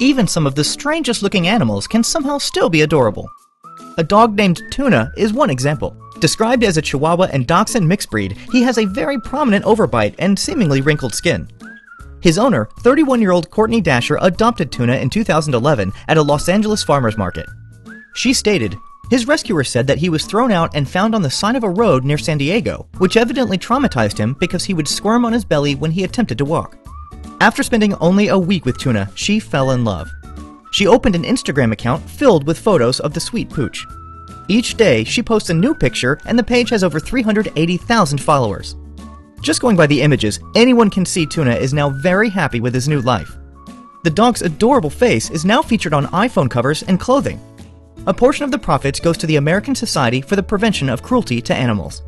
even some of the strangest looking animals can somehow still be adorable. A dog named Tuna is one example. Described as a Chihuahua and Dachshund mixed breed, he has a very prominent overbite and seemingly wrinkled skin. His owner, 31 year old Courtney Dasher, adopted Tuna in 2011 at a Los Angeles farmer's market. She stated, his rescuer said that he was thrown out and found on the side of a road near San Diego, which evidently traumatized him because he would squirm on his belly when he attempted to walk. After spending only a week with Tuna, she fell in love. She opened an Instagram account filled with photos of the sweet pooch. Each day, she posts a new picture, and the page has over 380,000 followers. Just going by the images, anyone can see Tuna is now very happy with his new life. The dog's adorable face is now featured on iPhone covers and clothing. A portion of the profits goes to the American Society for the Prevention of Cruelty to Animals.